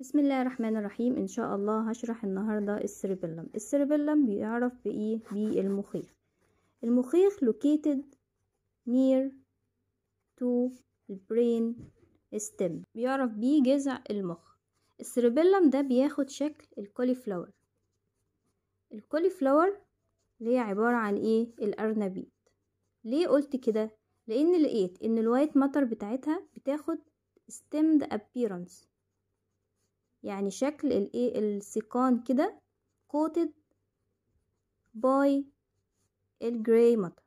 بسم الله الرحمن الرحيم. إن شاء الله هشرح النهارده ال cerebellum ال cerebellum بيعرف بإيه؟ بالمخيخ. المخيخ located near to brain stem. بيعرف بيه جذع المخ. ال cerebellum ده بياخد شكل ال cauliflower ال cauliflower اللي هي عبارة عن إيه؟ الارنبيط ليه قلت كده؟ لأن لقيت إن ال white matter بتاعتها بتاخد stemmed appearance. يعني شكل الايه السيقان كده coated by الجراي ماتر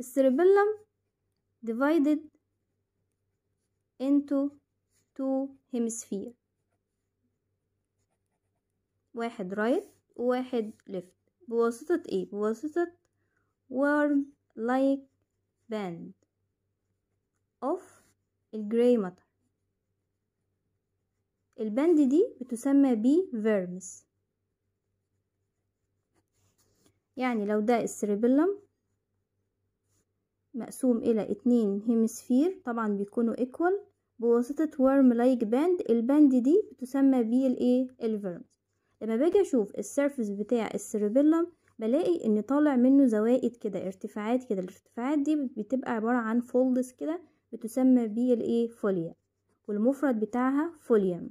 السيربيلم divided into two hemisphere واحد right وواحد left. بواسطة إيه بواسطة worm like band. Of ال gray matter ال band دي بتسمى ب vermis يعني لو ده ال cerebellum مقسوم إلى اتنين hemisphere طبعا بيكونوا equal. بواسطة worm like band ال band دي بتسمى ب الايه ال vermis لما باجي أشوف ال surface بتاع ال cerebellum بلاقي إن طالع منه زوائد كده ارتفاعات كده. الارتفاعات دي بتبقى عبارة عن folds كده. بتسمى الايه؟ folia والمفرد بتاعها folium.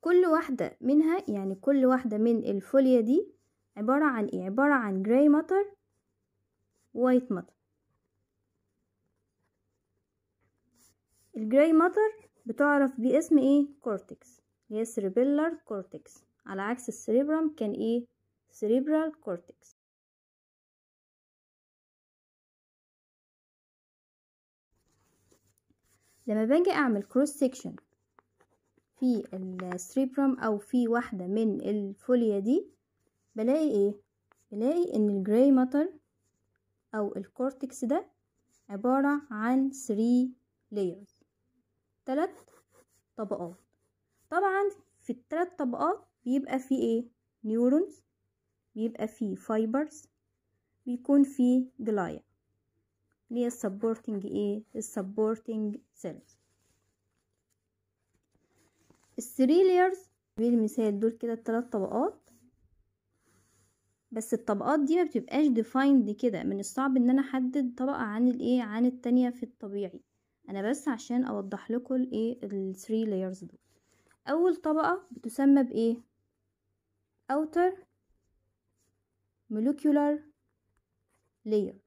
كل واحدة منها يعني كل واحدة من ال folia دي عبارة عن إيه؟ عبارة عن gray matter white matter ال gray matter بتعرف باسم إيه؟ cortex هي cerebellar cortex على عكس ال cerebrum كان إيه؟ cerebral cortex لما باجي أعمل cross section في ال cerebrum أو في واحدة من ال folia دي بلاقي إيه؟ بلاقي إن ال gray matter أو ال cortex ده عبارة عن 3 layers تلات طبقات. طبعا في التلات طبقات بيبقى فيه إيه؟ neurons بيبقى فيه fibers بيكون فيه glia اللي هي ال supporting إيه ال supporting cells ال three layers بالمثال دول كده التلات طبقات. بس الطبقات دي ما بتبقاش defined كده من الصعب إن أنا أحدد طبقة عن الايه عن التانية في الطبيعي. أنا بس عشان أوضح لكم الايه ال three layers دول. أول طبقة بتسمى بايه outer molecular layer.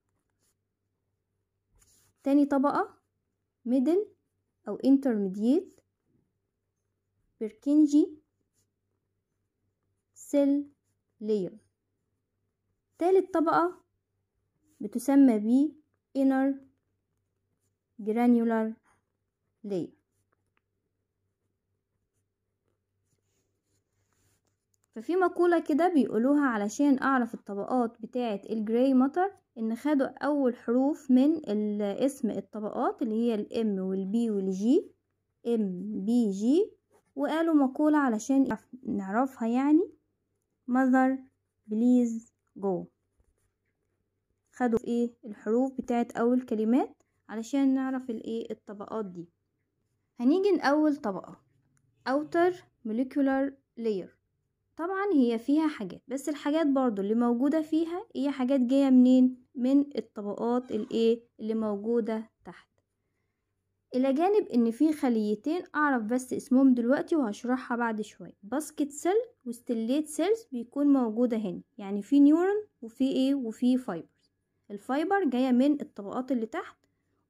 تاني طبقة middle أو intermediate Purkinje cell layer تالت طبقة بتسمى ب inner granular layer ففي مقولة كده بيقولوها علشان أعرف الطبقات بتاعة ال gray matter إن خدوا أول حروف من اسم الطبقات اللي هي ال M وال P وال G M P G وقالوا مقولة علشان نعرفها يعني mother please go خدوا إيه؟ الحروف بتاعة أول كلمات علشان نعرف الايه الطبقات دي. هنيجي لأول طبقة outer molecular layer. طبعا هي فيها حاجات بس الحاجات برضو اللي موجودة فيها هي حاجات جاية منين؟ من الطبقات الإيه؟ اللي موجودة تحت. إلى جانب إن في خليتين أعرف بس اسمهم دلوقتي وهشرحها بعد شوية. basket cell و stellate cells بيكون موجودة هنا يعني في neuron وفي إيه؟ وفي fibers ال fiber جاية من الطبقات اللي تحت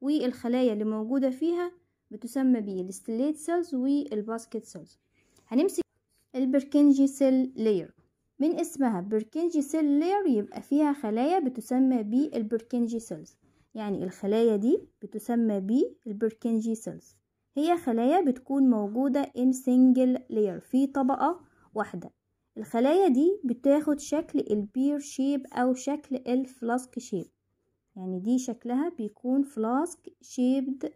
والخلايا اللي موجودة فيها بتسمى بيه ال stellate cells وال basket cells هنمسك ال Purkinje layer من اسمها Purkinje cell layer يبقى فيها خلايا بتسمى بال Purkinje cells يعني الخلايا دي بتسمى بال Purkinje cells هي خلايا بتكون موجودة in single layer في طبقة واحدة. الخلايا دي بتاخد شكل ال pear shape أو شكل ال flask shape يعني دي شكلها بيكون flask shaped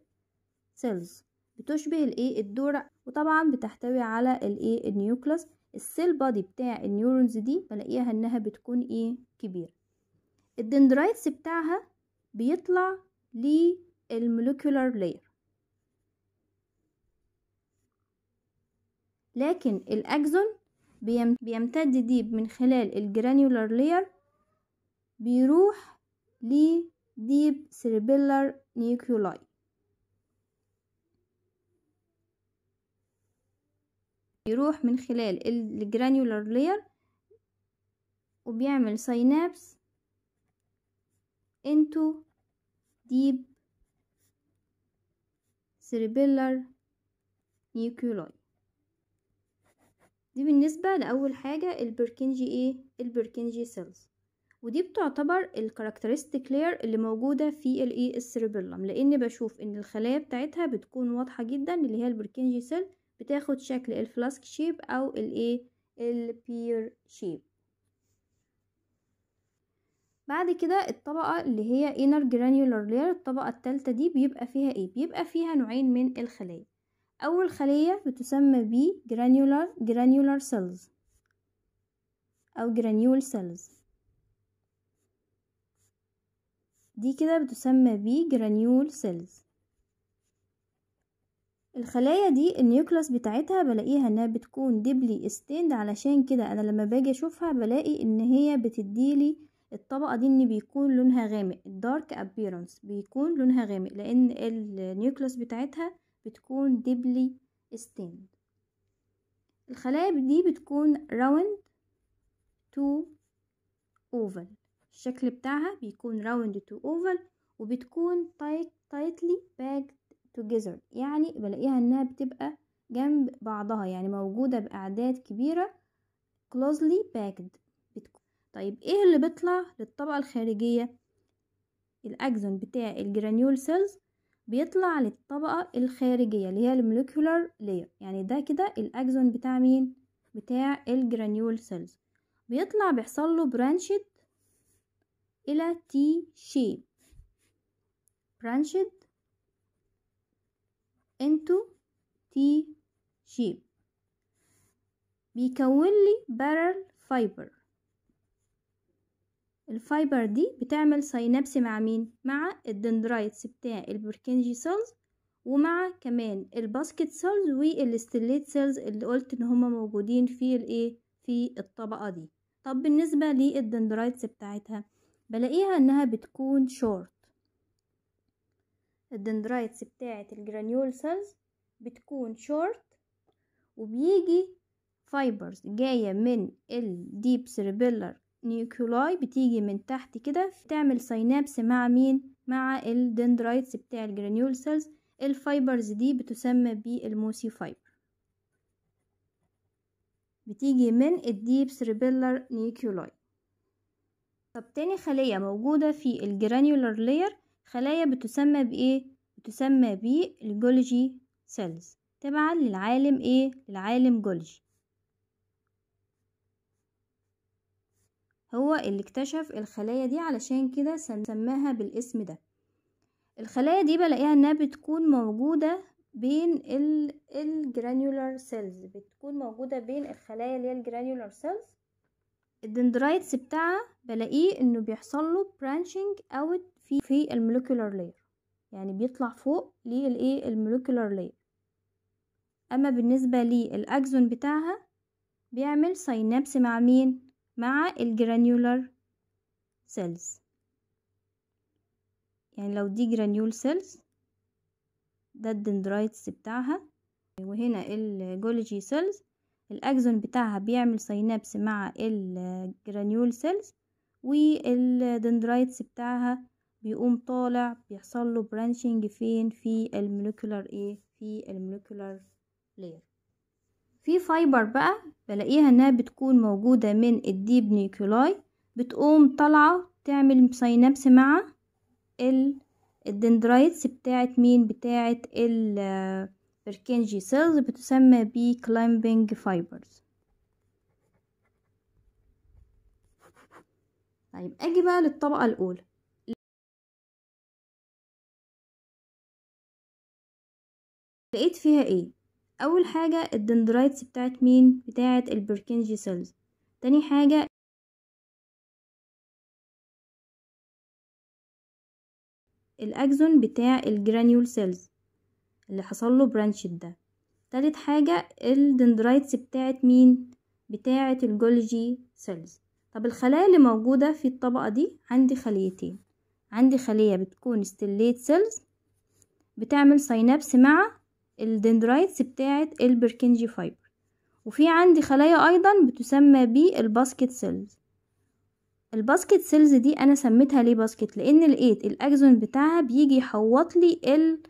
cells بتشبه الايه؟ الدورق. وطبعا بتحتوي على الايه؟ ال nucleus ال cell body بتاع ال neurons دي بلاقيها انها بتكون إيه؟ كبيرة. ال dendrites بتاعها بيطلع لل molecular layer لكن ال axon بيمتد deep من خلال ال granular layer بيروح ل deep cerebellar nuclei بيروح من خلال ال granular layer وبيعمل synapse into deep cerebellar nuclei دي بالنسبة لأول حاجة ال Purkinje إيه ال Purkinje cells ودي بتعتبر ال characteristic layer اللي موجودة في الايه ال cerebellum لأن بشوف إن الخلايا بتاعتها بتكون واضحة جدا اللي هي ال Purkinje cell بتاخد شكل ال flask shape أو الايه البير شيب بعد كده الطبقة اللي هي inner granular layer الطبقة التالتة دي بيبقى فيها إيه؟ بيبقى فيها نوعين من الخلايا. أول خلية بتسمى ب granular granular cells أو granule cells. دي كده بتسمى ب granule cells. الخلايا دي ال nucleus بتاعتها بلاقيها إنها بتكون deeply stained علشان كده أنا لما باجي أشوفها بلاقي إن هي بتديلي الطبقة دي إن بيكون لونها غامق ال dark appearance بيكون لونها غامق لأن ال nucleus بتاعتها بتكون deeply stained الخلايا دي بتكون round to oval الشكل بتاعها بيكون round to oval وبتكون tight tightly packed together يعني بلاقيها إنها بتبقى جنب بعضها يعني موجودة بأعداد كبيرة closely packed. بتكون طيب إيه اللي بيطلع للطبقة الخارجية؟ ال axon بتاع ال granule cells بيطلع للطبقة الخارجية اللي هي ال molecular layer يعني ده كده ال axon بتاع مين؟ بتاع ال granule cells بيطلع بيحصل له branched إلى T shape branched into T shape بيكون لي parallel fiber ال fiber دي بتعمل synapse مع مين؟ مع ال dendrites بتاع ال Purkinje cells ومع كمان ال basket cells وال stellate cells اللي قلت إن هما موجودين في الإيه؟ في الطبقة دي. طب بالنسبة لل dendrites بتاعتها بلاقيها إنها بتكون short ال dendrites بتاعه ال granule cells بتكون شورت وبيجي fibers جاية من ال deep cerebellar nuclei بتيجي من تحت كده تعمل synapse مع مين؟ مع ال dendrites بتاع ال granule cells. ال fibers دي بتسمى بال mossy fiber بتيجي من ال deep cerebellar nuclei طب تاني خلية موجودة في ال granular layer خلايا بتسمى بإيه؟ بتسمى بال Golgi cells. تبعا للعالم إيه؟ للعالم جولجي هو اللي اكتشف الخلايا دي علشان كده سماها بالاسم ده. الخلايا دي بلاقيها إنها بتكون موجودة بين ال granular cells بتكون موجودة بين الخلايا اللي هي ال granular cells ال dendrites بتاعها بلاقيه إنه بيحصل له branching out في في ال molecular layer يعني بيطلع فوق للإيه؟ ال molecular layer أما بالنسبة لل axon بتاعها بيعمل synapse مع مين؟ مع ال granular cells يعني لو دي granule cells ده ال dendrites بتاعها. وهنا ال Golgi cells ال axon بتاعها بيعمل synapse مع ال granule cells وال dendrites بتاعها بيقوم طالع بيحصل له branching فين في ال molecular إيه في ال molecular layer في fiber بقى بلاقيها إنها بتكون موجودة من ال deep nuclei بتقوم طالعة تعمل synapse مع ال dendrites بتاعت مين؟ بتاعت ال Purkinje cells بتسمى ب climbing fibers. طيب أجي بقى للطبقة الأولى. لقيت فيها إيه؟ أول حاجة ال dendrites بتاعت مين؟ بتاعت ال Purkinje cells. تاني حاجة ال axon بتاع ال granule cells اللي حصل له branch ده. تالت حاجة ال dendrites بتاعت مين؟ بتاعت ال Golgi cells. طب الخلايا اللي موجودة في الطبقة دي؟ عندي خليتين. عندي خلية بتكون stellate cells بتعمل synapse مع ال dendrites بتاعت ال Purkinje fiber. وفي عندي خلايا أيضا بتسمى بال basket cells. ال basket cells دي أنا سميتها ليه basket؟ لأن لقيت ال axon بتاعها بيجي يحوط لي ال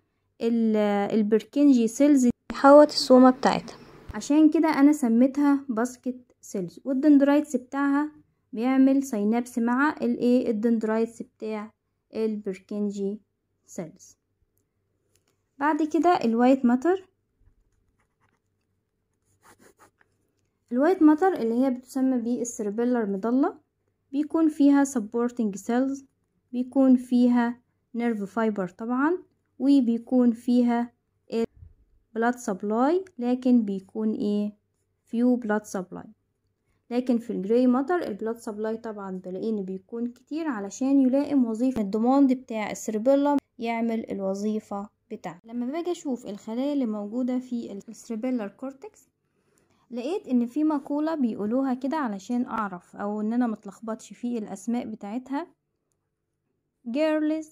ال ال Purkinje cells يحوط ال soma بتاعتها. عشان كده أنا سميتها basket cells. وال dendrites بتاعها بيعمل synapse مع الايه ال dendrites بتاع ال Purkinje cells. بعد كده ال white matter ال white matter اللي هي بتسمى بال cerebellar medulla بيكون فيها supporting cells بيكون فيها nerve fiber طبعا وبيكون فيها blood supply لكن بيكون إيه؟ few blood supply. لكن في ال gray matter ال blood supply طبعا بلاقيه إن بيكون كتير علشان يلائم وظيفة. ال demand بتاع ال cerebellum يعمل الوظيفة بتاعته لما باجي أشوف الخلايا اللي موجودة في ال cerebellar cortex لقيت إن في مقولة بيقولوها كده علشان أعرف أو إن أنا متلخبطش في الأسماء بتاعتها. Girls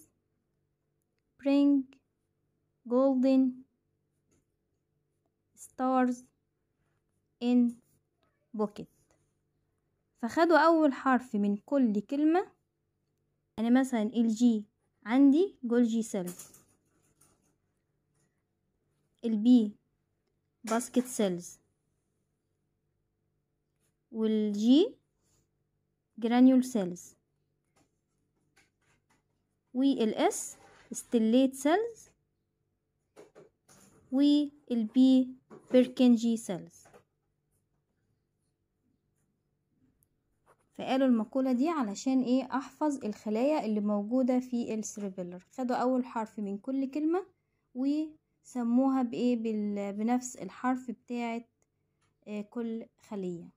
bring golden stars in bucket. فخدوا أول حرف من كل كلمة. يعني مثلا ال G عندي Golgi cells ال B basket cells وال G granule cells وال S stellate cells وال P Purkinje cells فقالوا المقولة دي علشان إيه؟ أحفظ الخلايا اللي موجودة في ال cerebellar خدوا أول حرف من كل كلمة وسموها بإيه؟ بنفس الحرف بتاعت كل خلية.